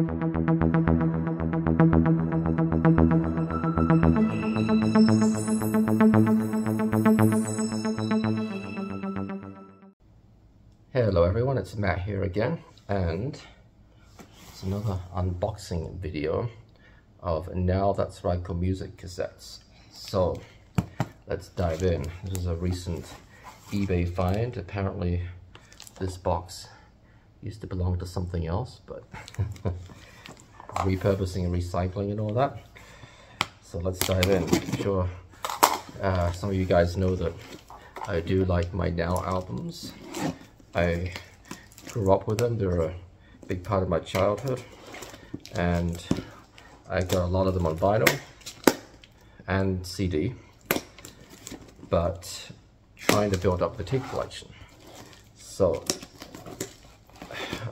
Hello everyone, it's Matt here again and it's another unboxing video of Now That's Right Music cassettes. So let's dive in. This is a recent eBay find. Apparently this box used to belong to something else, but repurposing and recycling and all that. So let's dive in. I'm sure uh, some of you guys know that I do like my Now albums. I grew up with them. They're a big part of my childhood. And I got a lot of them on vinyl and CD. But trying to build up the tape collection. So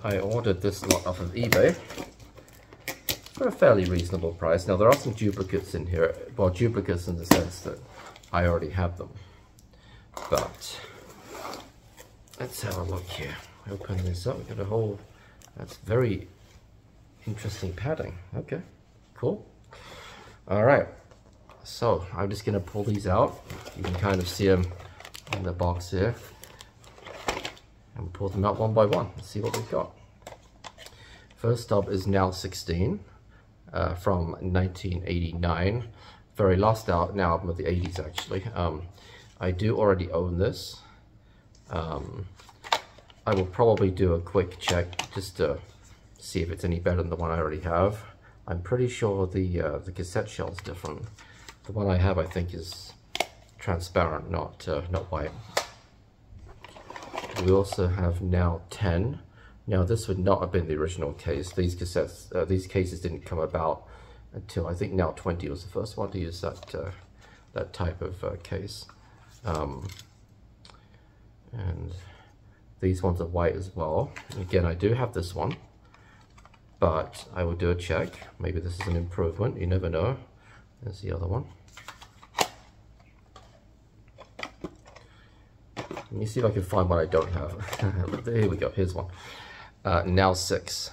I ordered this lot off of eBay for a fairly reasonable price. Now there are some duplicates in here, well duplicates in the sense that I already have them. But let's have a look here. Open this up, we've got a whole, that's very interesting padding. Okay, cool. All right, so I'm just gonna pull these out. You can kind of see them in the box here. And we'll pull them out one by one and see what we've got. First up is Now 16 uh, from 1989. Very last out now album of the 80s actually. Um, I do already own this. Um, I will probably do a quick check just to see if it's any better than the one I already have. I'm pretty sure the uh, the cassette shell is different. The one I have I think is transparent, not uh, not white. We also have now 10. Now this would not have been the original case. These cassettes, uh, these cases didn't come about until I think now 20 was the first one to use that uh, that type of uh, case. Um, and these ones are white as well. Again, I do have this one, but I will do a check. Maybe this is an improvement. You never know. There's the other one. Let me see if I can find what I don't have. Here we go, here's one. Uh, now 6.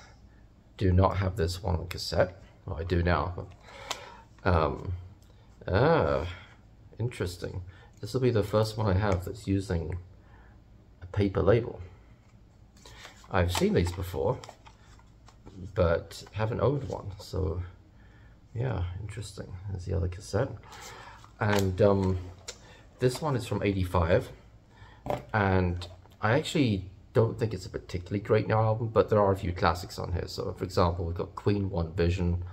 Do not have this one on cassette. Well, I do now. Um, ah, interesting. This will be the first one I have that's using a paper label. I've seen these before, but haven't owned one. So, yeah, interesting. There's the other cassette. And um, this one is from 85 and I actually don't think it's a particularly great new album, but there are a few classics on here. So, for example, we've got Queen One Vision,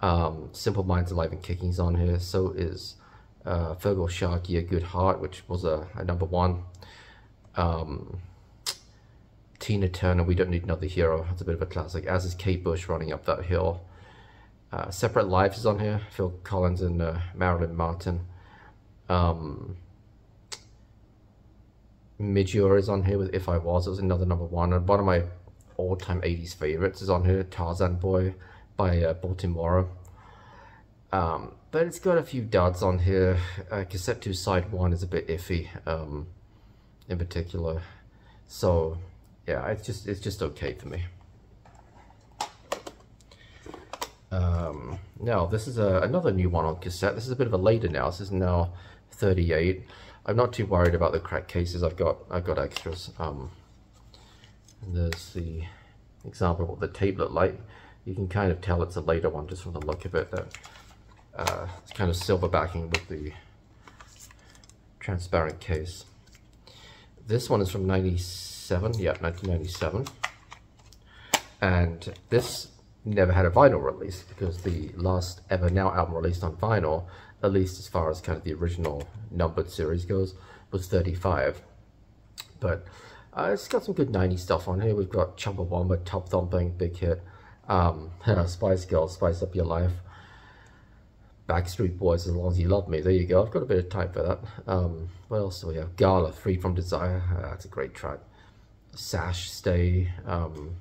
um, Simple Minds Alive and Kicking's on here. So is uh, Feargal Sharkey, A Good Heart, which was a, a number one. Um, Tina Turner, We Don't Need Another Hero. That's a bit of a classic, as is Kate Bush, Running Up That Hill. Uh, Separate Lives is on here, Phil Collins and uh, Marilyn Martin. Um, Midge is on here with If I Was. It was another number one. And one of my all-time 80s favorites is on here, Tarzan Boy by uh, Baltimora. Um, but it's got a few duds on here. Uh, cassette 2 side 1 is a bit iffy um, in particular. So yeah, it's just it's just okay for me. Um, now this is a, another new one on cassette. This is a bit of a later now. This is now 38. I'm not too worried about the crack cases. I've got I've got extras. Um, there's the example of what the tape looked like. You can kind of tell it's a later one just from the look of it. That uh, it's kind of silver backing with the transparent case. This one is from 97, yeah, 1997. And this never had a vinyl release because the last ever Now album released on vinyl at least as far as kind of the original numbered series goes, was 35. But uh, it's got some good 90s stuff on here. We've got Chumbawamba, Tubthumping, Big Hit, um, Spice Girls, Spice Up Your Life, Backstreet Boys, As Long As You Love Me. There you go. I've got a bit of time for that. Um, what else do we have? Gala, Free From Desire. Uh, that's a great track. Sash, Stay. Um,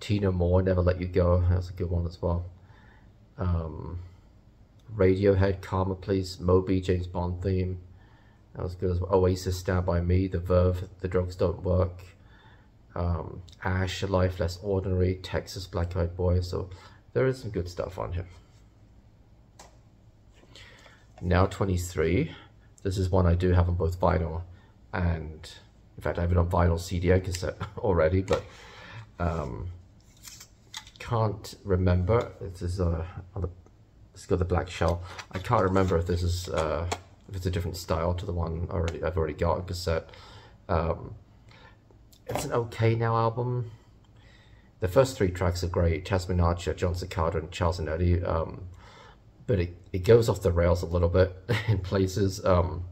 Tina Moore, Never Let You Go. That's a good one as well. Um, Radiohead, Karma Police, Moby, James Bond theme. That was good as well. Oasis, Stand By Me, The Verve, The Drugs Don't Work. um, Ash, Life Less Ordinary, Texas Black Eyed Boy. So there is some good stuff on here. Now 23. This is one I do have on both vinyl and in fact I have it on vinyl CD cassette already, but um, can't remember. This is uh, on the it's got the black shell. I can't remember if this is uh, if it's a different style to the one already I've already got on cassette. Um, it's an okay now album. The first three tracks are great. Tasmin Archer, Jon Secada, and Charles and Eddie. Um, but it, it goes off the rails a little bit in places. Um,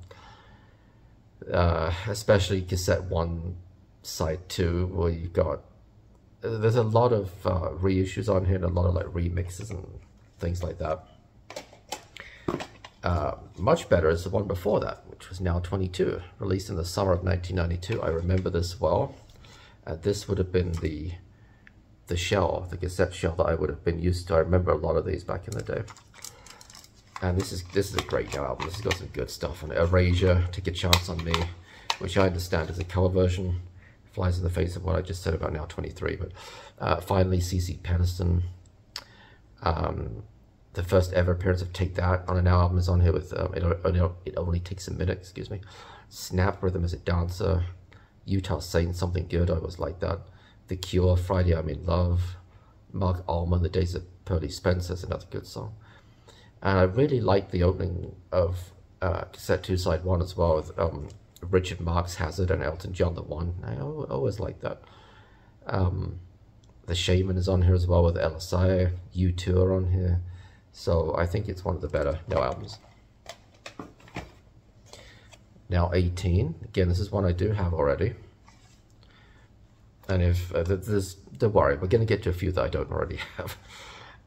uh, especially cassette one, side two, where you got there's a lot of uh, reissues on here and a lot of like remixes and things like that. Uh, much better is the one before that, which was now 22, released in the summer of 1992. I remember this well. Uh, this would have been the the shell, the cassette shell that I would have been used to. I remember a lot of these back in the day. And this is this is a great album. This has got some good stuff on it. Erasure, Take a Chance on Me, which I understand is a cover version. Flies in the face of what I just said about now 23. But uh, finally, CeCe Peniston. Um, the first ever appearance of Take That on an album is on here with um, it, it Only Takes a Minute, excuse me. Snap Rhythm as a Dancer. Utah Saint Something Good, I was like that. The Cure, Friday I'm in Love. Marc Almond, The Days of Pearly Spencer is another good song. And I really like the opening of uh, cassette 2 side 1 as well with um, Richard Marx Hazard and Elton John the one. I always like that. Um, the Shamen is on here as well with LSI. U2 are on here. So I think it's one of the better No albums. Now 18. Again, this is one I do have already. And if uh, there's, don't worry, we're going to get to a few that I don't already have.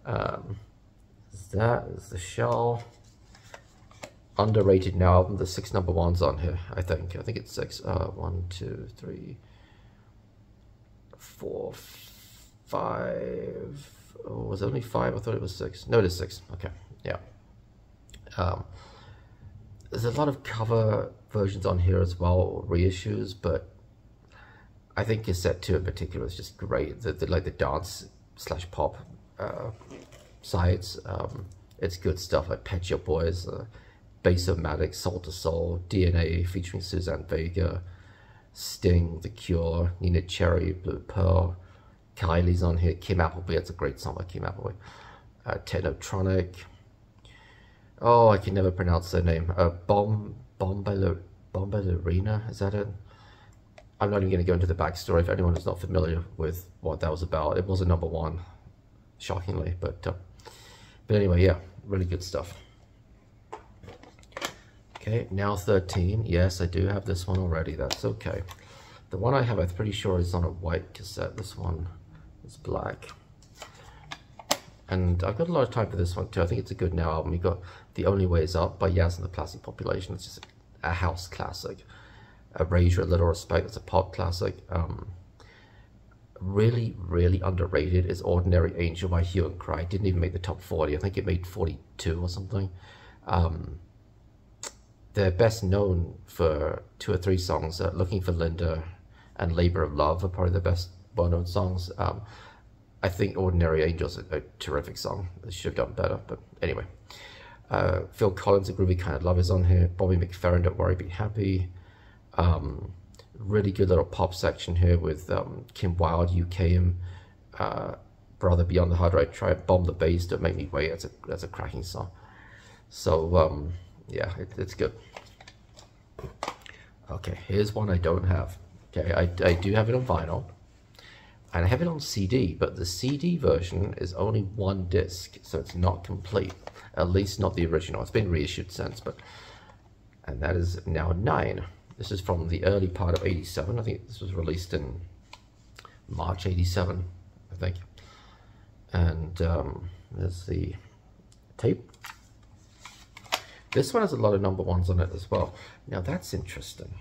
Um, that is the shell. Underrated now album. The six number ones on here. I think. I think it's six. Uh, one, two, three, four, five. Oh, was it only five? I thought it was six. No, it is six. Okay, yeah. Um, there's a lot of cover versions on here as well, reissues, but I think cassette two in particular is just great. The, the like the dance slash pop uh, sides. Um, it's good stuff like Pet Shop Boys, uh, Bass-O-Matic, Soul II Soul, DNA featuring Suzanne Vega, Sting, The Cure, Neneh Cherry, Blue Pearl, Kylie's on here. Kim Appleby, that's a great song by Kim Appleby. Uh, Technotronic. Oh, I can never pronounce their name. Uh, Bomb, Bombalur, Bombalurina, is that it? I'm not even going to go into the backstory if anyone is not familiar with what that was about. It was a number one, shockingly, but uh, but anyway, yeah, really good stuff. Okay, now 13. Yes, I do have this one already. That's okay. The one I have, I'm pretty sure, is on a white cassette. This one it's black. And I've got a lot of time for this one too. I think it's a good now album. You've got The Only Way Is Up by Yazz and the Plastic Population. It's just a house classic. Erasure, A Little Respect, it's a pop classic. Um, really, really underrated is Ordinary Angel by Hue and Cry. It didn't even make the top 40. I think it made 42 or something. Um, they're best known for two or three songs. Uh, Looking for Linda and Labor of Love are probably the best well-known songs. Um, I think Ordinary Angels a, a terrific song. They should have done better, but anyway. Uh, Phil Collins, A Groovy Kind of Love is on here. Bobby McFerrin, Don't Worry, Be Happy. Um, really good little pop section here with um, Kim Wilde, Came, uh, Brother Beyond the Hard Right Try, and Bomb the Bass, Don't Make Me Wait. That's a, that's a cracking song. So, um, yeah, it, it's good. Okay, here's one I don't have. Okay, I, I do have it on vinyl and I have it on CD, but the CD version is only one disc, so it's not complete. At least not the original. It's been reissued since, but and that is now nine. This is from the early part of 87. I think this was released in March 87, I think. And um, there's the tape. This one has a lot of number ones on it as well. Now that's interesting.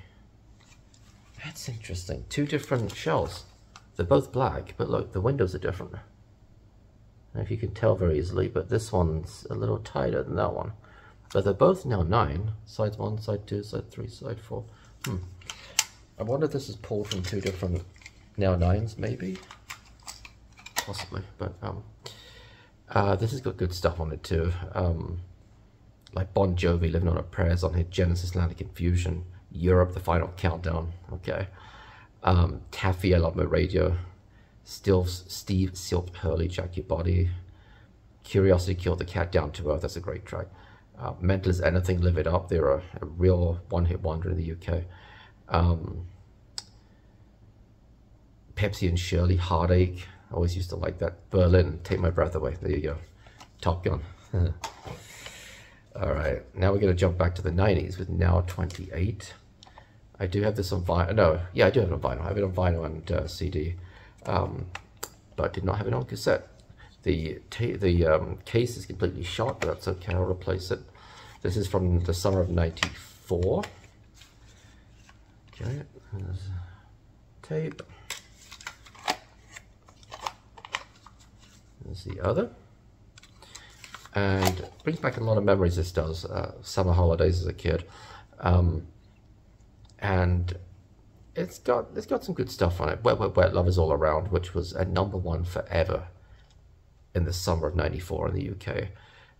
That's interesting. Two different shells. They're both black, but look, the windows are different. if you can tell very easily, but this one's a little tighter than that one. But they're both now 9. Side 1, side 2, side 3, side 4. Hmm. I wonder if this is pulled from two different now nines, maybe, possibly. But um, uh, this has got good stuff on it too. Um, like Bon Jovi, Living on a Prayer's on here, Genesis Atlantic Infusion, Europe, The Final Countdown. Okay. Um, Taffy, I Love My Radio, Still Steve Silk Hurley, Jack Your Body, Curiosity Killed the Cat Down to Earth. That's a great track. Uh, Mental Anything, Live It Up. They're a, a real one-hit wonder in the UK. Um, Pepsi and Shirley, Heartache. I always used to like that. Berlin, Take My Breath Away. There you go. Top Gun. All right, now we're going to jump back to the 90s with Now 28. I do have this on vinyl. No, yeah, I do have it on vinyl. I have it on vinyl and uh, CD, um, but did not have it on cassette. The the um, case is completely shot, but that's okay. I'll replace it. This is from the summer of '94. Okay, there's tape. There's the other. And brings back a lot of memories, this does. Uh, summer holidays as a kid. Um, and it's got it's got some good stuff on it. Wet, Wet, Wet, Love is All Around, which was a number one forever in the summer of 94 in the UK.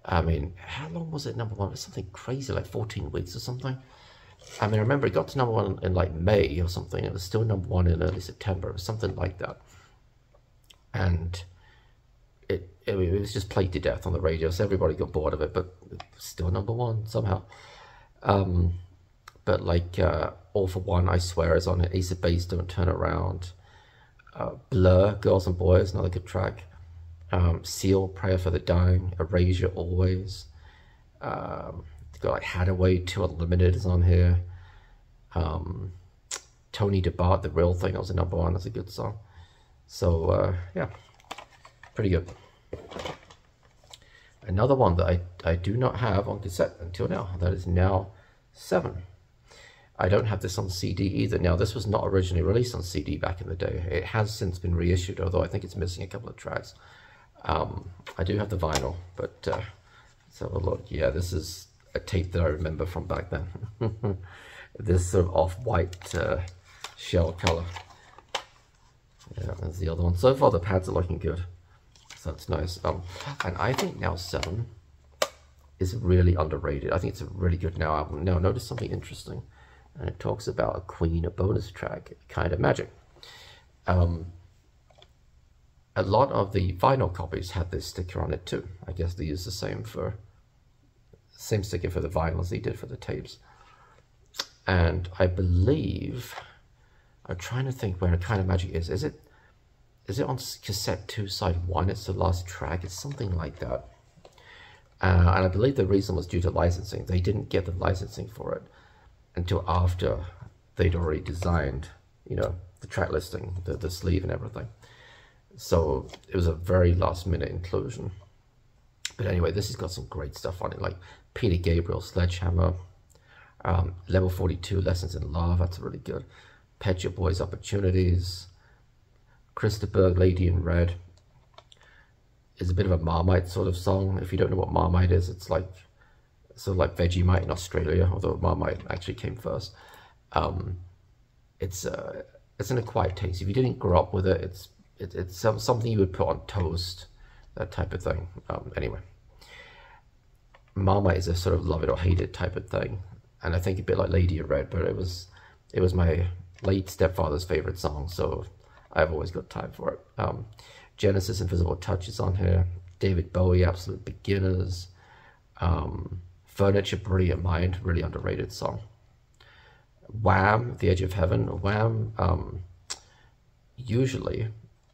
I mean, how long was it number one? It was something crazy, like 14 weeks or something. I mean, I remember it got to number one in like May or something. It was still number one in early September, or something like that. And it, it, it was just played to death on the radio, so everybody got bored of it, but still number one somehow. Um, but like uh, All-4-One, I Swear is on it. Ace of Base, Don't Turn Around. Uh, Blur, Girls and Boys, another good track um, Seal, Prayer for the Dying, Erasure, Always. Um, got like Hadaway, Two Unlimited is on here. Um, Tony Di Bart, The Real Thing, that was a number one, that's a good song. So, uh, yeah, pretty good. Another one that I, I do not have on cassette until now, that is now 7. I don't have this on CD either. Now, this was not originally released on CD back in the day. It has since been reissued, although I think it's missing a couple of tracks. Um, I do have the vinyl, but uh, let's have a look. Yeah, this is a tape that I remember from back then. this sort of off-white uh, shell color. Yeah, there's the other one. So far, the pads are looking good. So that's nice. Um, and I think Now 7 is really underrated. I think it's a really good Now album. Now, notice something interesting. And it talks about a Queen, a bonus track, kind of magic. Um, a lot of the vinyl copies had this sticker on it too. I guess they used the same for same sticker for the vinyl as they did for the tapes. And I believe I'm trying to think where Kind of Magic is. Is it is it on cassette two side one? It's the last track. It's something like that. Uh, and I believe the reason was due to licensing. They didn't get the licensing for it until after they'd already designed, you know, the track listing, the, the sleeve and everything. So it was a very last minute inclusion. But anyway, this has got some great stuff on it, like Peter Gabriel, Sledgehammer, um, Level 42, Lessons in Love, that's really good. Pet Shop Boys, Opportunities, Chris Berg, Lady in Red, is a bit of a Marmite sort of song. If you don't know what Marmite is, it's like of like Vegemite in Australia, although Marmite actually came first. Um, it's uh, it's an acquired taste. If you didn't grow up with it, it's it, it's some, something you would put on toast, that type of thing. Um, anyway, Mama is a sort of love it or hate it type of thing, and I think a bit like Lady in Red, but it was it was my late stepfather's favorite song, so I've always got time for it. Um, Genesis Invisible Touch is on here. David Bowie, Absolute Beginners. Um, Furniture, Brilliant Mind, really underrated song. Wham, The Edge of Heaven. Wham, um, usually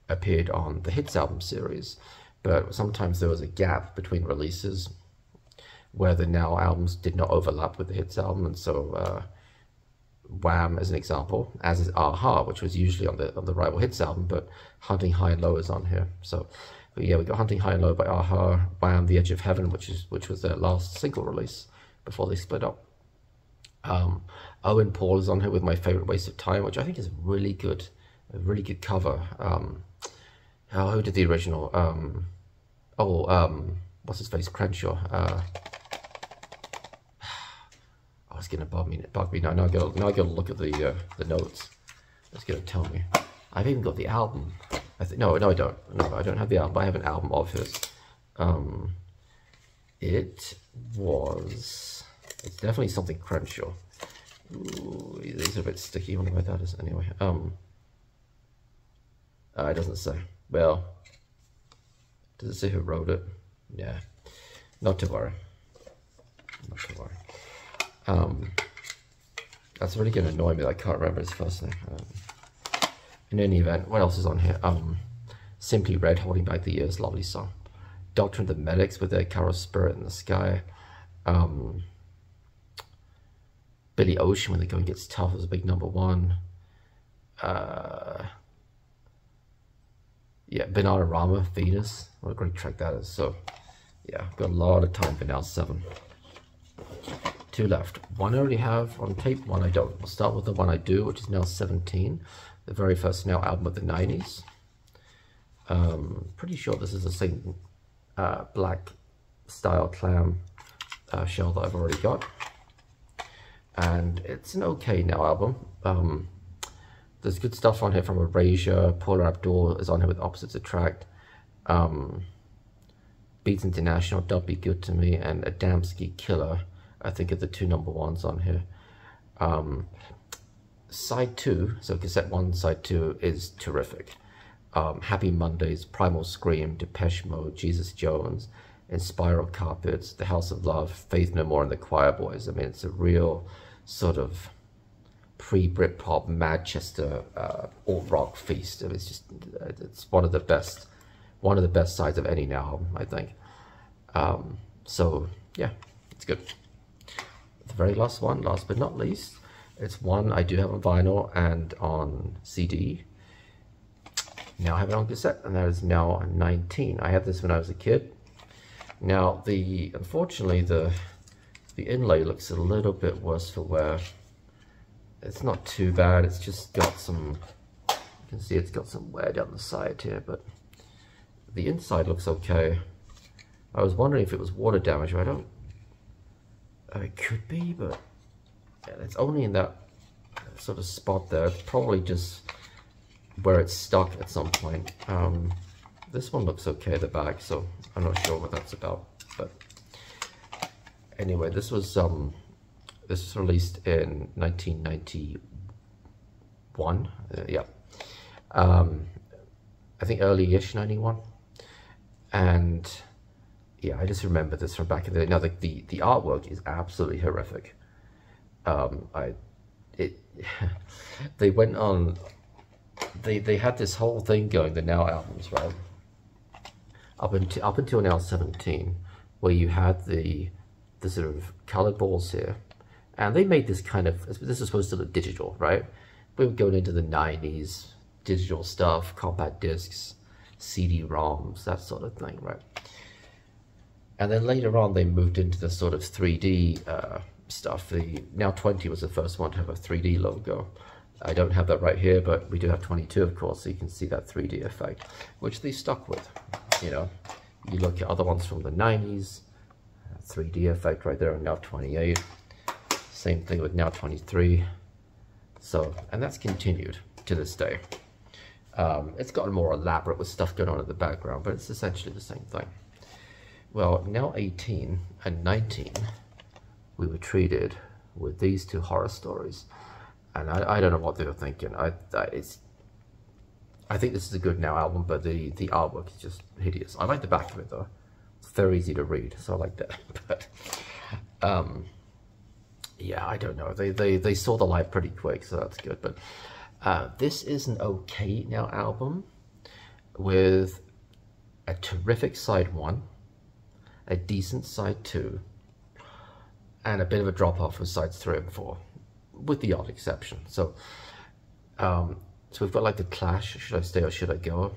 appeared on the Hits album series, but sometimes there was a gap between releases where the Now albums did not overlap with the Hits album, and so uh, Wham, as an example, as is Aha, which was usually on the on the rival Hits album, but Hunting High and Low is on here. So yeah, we got Hunting High and Low by Aha, Wham, The Edge of Heaven, which is which was their last single release before they split up. Um, Owen Paul is on here with my favorite Waste of Time, which I think is really good, a really good cover. Um, Oh, who did the original? Um, oh, um, what's his face? Crenshaw. Uh, oh, it's gonna bug me. Bug me now. Now I gotta now I gotta look at the uh, the notes. It's gonna tell me. I've even got the album. I think no, no, I don't. No, I don't have the album. I have an album of his. Um, it was. It's definitely something Crenshaw. Ooh, these are a bit sticky. I wonder where that is. Anyway, um, uh, it doesn't say. Well, does it say who wrote it? Yeah, not to worry. Not to worry. Um, that's really to annoy me. I can't remember his first name. Um, in any event, what else is on here? Um, Simply Red, Holding Back the Years, lovely song. Doctor and the Medics with their Carol Spirit in the Sky. Um, Billy Ocean when the going gets tough is a big number one. Uh, yeah, Bananarama, Venus. What a great track that is. So, yeah, got a lot of time for now, seven. Two left. One I already have on tape, one I don't. We'll start with the one I do, which is now 17. The very first Now album of the 90s. Um, pretty sure this is the same uh, black style clam uh, shell that I've already got. And it's an okay Now album. Um, there's good stuff on here from Erasure. Paula Abdul is on here with Opposites Attract. Um, Beats International, Don't Be Good to Me, and Adamski Killer, I think are the two number ones on here. Um, side two, so cassette one, side two is terrific. Um, Happy Mondays, Primal Scream, Depeche Mode, Jesus Jones, Inspiral Carpets, The House of Love, Faith No More, and The Quireboys. I mean, it's a real sort of pre-Britpop Manchester uh, rock feast. It's just it's one of the best one of the best sides of any now I think. Um, so yeah, it's good. The very last one, last but not least, it's one I do have on vinyl and on CD. Now I have it on cassette, and that is now 19. I had this when I was a kid. Now the unfortunately the the inlay looks a little bit worse for wear it's not too bad. It's just got some, you can see it's got some wear down the side here, but the inside looks okay. I was wondering if it was water damage, I don't, uh, it could be, but yeah, it's only in that sort of spot there. It's probably just where it's stuck at some point. Um, this one looks okay the back, so I'm not sure what that's about. But anyway, this was um, this was released in 1991. Uh, yeah. Um, I think early-ish 91. And yeah, I just remember this from back in the day. Now, the, the, the artwork is absolutely horrific. Um, I, it, they went on, they, they had this whole thing going, the Now albums, right? Up until, up until Now 17, where you had the, the sort of colored balls here, and they made this kind of, this is supposed to look digital, right? We were going into the 90s, digital stuff, compact discs, CD-ROMs, that sort of thing, right? And then later on, they moved into the sort of 3D uh, stuff. The Now 20 was the first one to have a 3D logo. I don't have that right here, but we do have 22, of course, so you can see that 3D effect, which they stuck with, you know. You look at other ones from the 90s, 3D effect right there on Now 28. Same thing with now 23. So, and that's continued to this day. Um, it's gotten more elaborate with stuff going on in the background, but it's essentially the same thing. Well, now 18 and 19, we were treated with these two horror stories. And I, I don't know what they were thinking. I, I, it's, I think this is a good now album, but the, the artwork is just hideous. I like the back of it though. It's very easy to read, so I like that. but um, yeah, I don't know. They, they, they saw the light pretty quick, so that's good. But uh, this is an okay now album with a terrific side one, a decent side two, and a bit of a drop off with sides three and four, with the odd exception. So, um, so we've got like the Clash, Should I Stay or Should I Go?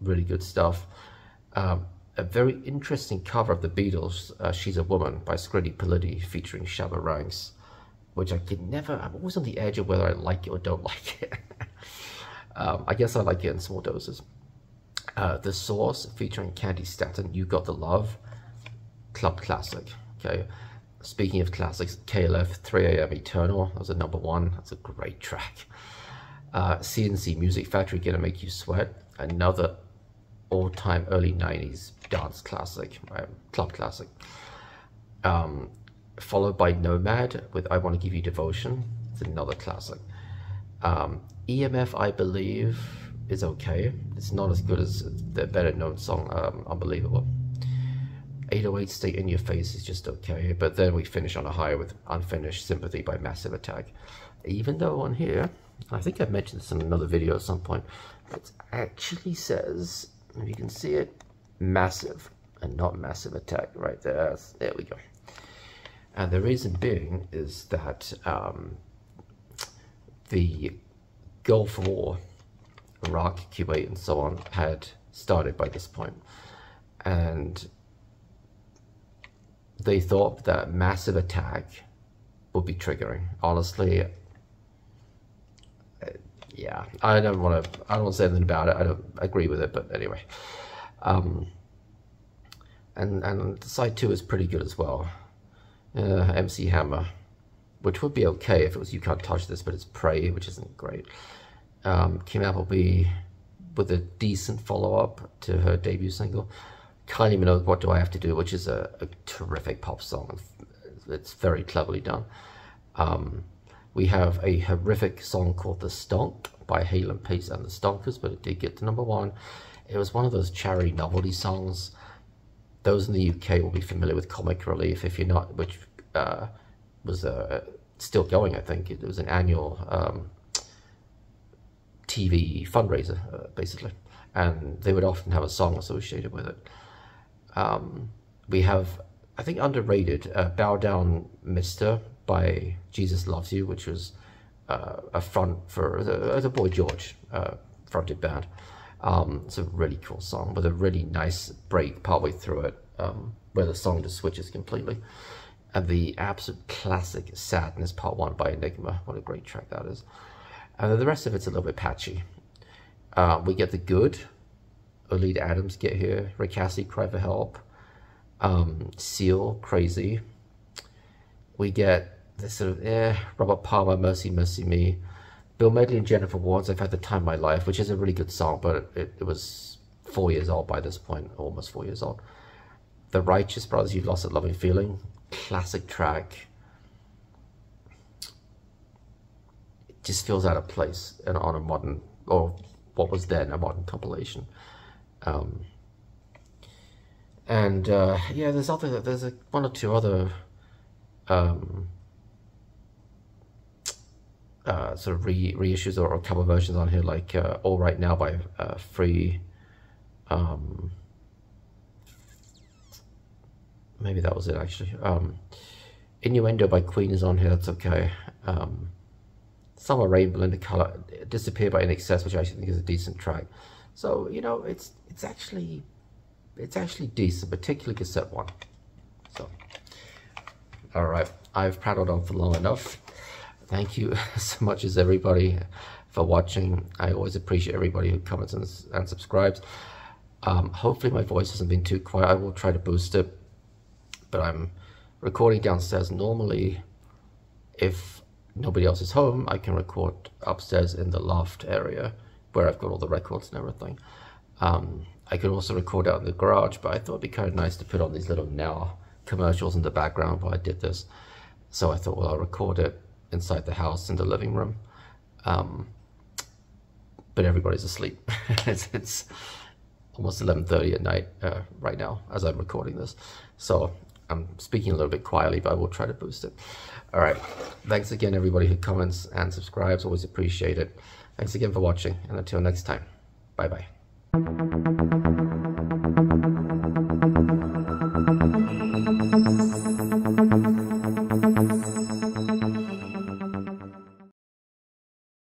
Really good stuff. Um, a very interesting cover of the Beatles, uh, She's a Woman by Scritti Politti featuring Shabba Ranks, which I can never, I'm always on the edge of whether I like it or don't like it. um, I guess I like it in small doses. Uh, the Source featuring Candi Staton, You Got the Love, Club Classic, okay. Speaking of classics, KLF 3am Eternal, that was a number one, that's a great track. Uh, C+C Music Factory, Gonna Make You Sweat, another all-time early 90s dance classic, right? club classic. Um, followed by Nomad with I Want to Give You Devotion, it's another classic. Um, EMF, I believe, is okay. It's not as good as the better known song, um, Unbelievable. 808 State in Your Face is just okay, but then we finish on a high with Unfinished Sympathy by Massive Attack. Even though on here, I think I mentioned this in another video at some point, it actually says, if you can see it, Massive and not Massive Attack right there. There we go. And the reason being is that um, the Gulf War, Iraq, Kuwait, and so on, had started by this point. And they thought that massive attack would be triggering. Honestly, uh, yeah, I don't want to, I don't say anything about it. I don't agree with it, but anyway. Um, and, and side two is pretty good as well. Uh, MC Hammer, which would be okay if it was You Can't Touch This, but it's Pray, which isn't great. Um, Kim Appleby with a decent follow-up to her debut single. Kylie Minogue, What Do I Have to Do, which is a, a terrific pop song. It's very cleverly done. Um, we have a horrific song called The Stonk by Hale and Pace and the Stonkers, but it did get to number one. It was one of those charity novelty songs. Those in the UK will be familiar with Comic Relief, if you're not, which uh, was uh, still going, I think. It was an annual um, TV fundraiser, uh, basically. And they would often have a song associated with it. Um, we have, I think, underrated uh, Bow Down Mister by Jesus Loves You, which was uh, a front for the, the Boy George uh, fronted band. Um, it's a really cool song with a really nice break partway through it um, where the song just switches completely. And the absolute classic Sadness Part 1 by Enigma. What a great track that is. And then the rest of it's a little bit patchy. Uh, we get the good, Oleta Adams get here, Rick Cassidy cry for help, um, Seal crazy. We get this sort of eh, Robert Palmer Mercy Mercy Me, Bill Medley and Jennifer Warnes I've had the time of my life, which is a really good song, but it, it was four years old by this point, almost four years old. The Righteous Brothers, You've Lost a Loving Feeling, classic track. It just feels out of place on a modern or what was then a modern compilation. Um, and uh, yeah, there's other there's a, one or two other um, uh, sort of re reissues or, or, cover versions on here, like uh, All Right Now by uh, Free. Um, maybe that was it actually. Um, Innuendo by Queen is on here. That's okay. Um, Summer Rain, Belinda Color, Disappear by INXS, which I actually think is a decent track. So you know, it's it's actually it's actually decent, particularly cassette one. So, all right, I've prattled on for long enough. Thank you so much as everybody for watching. I always appreciate everybody who comments and, and subscribes. Um, hopefully my voice hasn't been too quiet. I will try to boost it, but I'm recording downstairs. Normally, if nobody else is home, I can record upstairs in the loft area where I've got all the records and everything. Um, I could also record out in the garage, but I thought it'd be kind of nice to put on these little now commercials in the background while I did this. So I thought, well, I'll record it inside the house in the living room. Um, but everybody's asleep. it's, it's, almost 11.30 at night uh, right now as I'm recording this. So I'm speaking a little bit quietly, but I will try to boost it. All right. Thanks again, everybody who comments and subscribes. Always appreciate it. Thanks again for watching, and until next time, bye-bye.